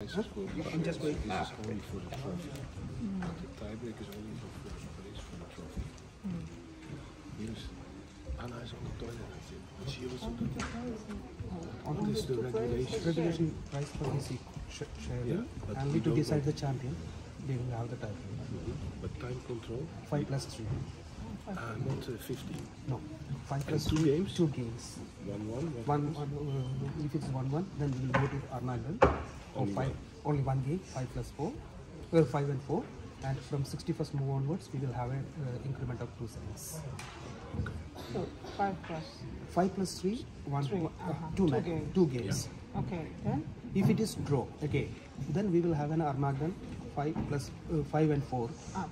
It's just I'm just going only for the trophy. Mm. The tiebreak is only for first place for the trophy. Mm. Here's Anna is on the toilet, I think. But she was on the What is the regulation? Regulation price for is shared. Yeah, and we to decide the champion, they will have the tiebreak. But time control? 5 plus 3. Uh, not 15. No. 5 plus 2 games? 2 games. 1 1? One, one, one, uh, if it's 1 1, then we will go to Armageddon. Only, five, one. only one game, 5 plus 4. Well, 5 and 4. And from 61st move onwards, we will have an uh, increment of 2 cents. Okay. So, 5 plus? 5 plus 3, one. Uh -huh. two, two, games. Two games. Yeah. Okay, then? If it is draw, okay, then we will have an Armageddon 5 plus uh, 5 and 4 ah,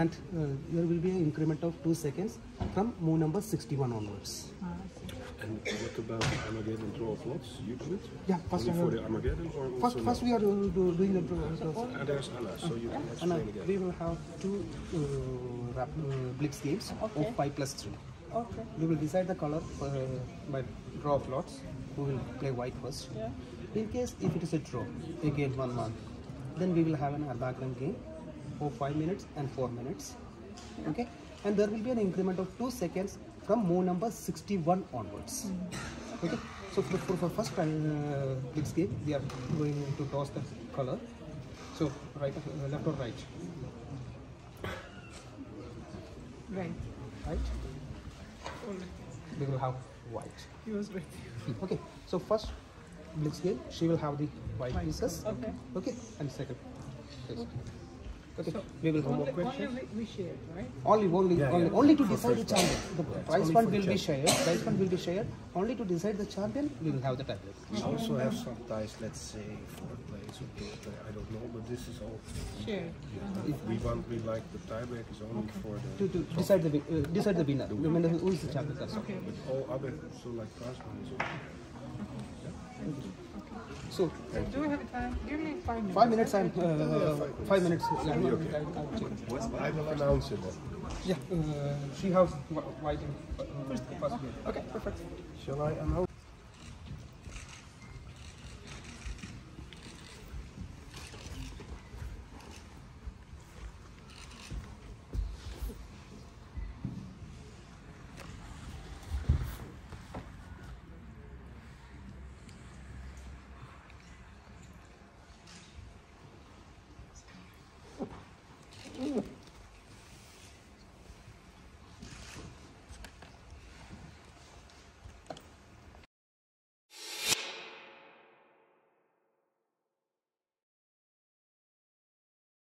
and uh, there will be an increment of 2 seconds from move number 61 onwards. ah, And what about Armageddon draw of lots? You do it? Yeah, first, Only for the Armageddon or also First, no? first we are uh, do, doing the draw. draw. And there's Anna, so you can And explain again. we will have two uh, rap, uh, blitz games Okay. of 5 plus 3. Okay. We will decide the color uh, by draw of lots. We will play white first? Yeah. In case if it is a draw, again one one, then we will have an Armageddon game for 5 minutes and 4 minutes. Okay? And there will be an increment of 2 seconds from move number 61 onwards. Okay? So for, for, for first uh, blitz game, we are going to toss the color. So right, uh, left or right? Right. Right? We will have white. He was ready. Okay, so first blitz game, she will have the white pieces. Okay. Okay, and second. Yes. Okay, we will Only, remove only we, we shared, right? only, only, Yeah, only, yeah. only to decide the champion. The prize fund will be shared. Prize fund will be shared. Only to decide the champion, we will have the tablet. We also have some ties, let's say, fourth place or third place, I don't know, but this is all. Shared. If we want, we like the tiebreak is only for To, the. to decide the uh, decide the winner. The winner who is the champion. That's all. Okay. But all other, so like prize money is all. So So do we have time? Give me five minutes. five minutes. I'm uh, five five minutes. Yeah, Maybe okay. I'll- I'll. I will announce it then. Yeah, uh, she has wh- white in uh. Okay, perfect. Shall I announce?